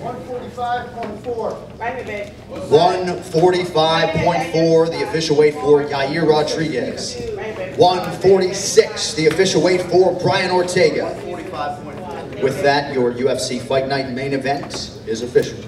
145.4. 145.4, the official weight for Yair Rodriguez. 146, the official weight for Brian Ortega. With that, your UFC Fight Night main event is official.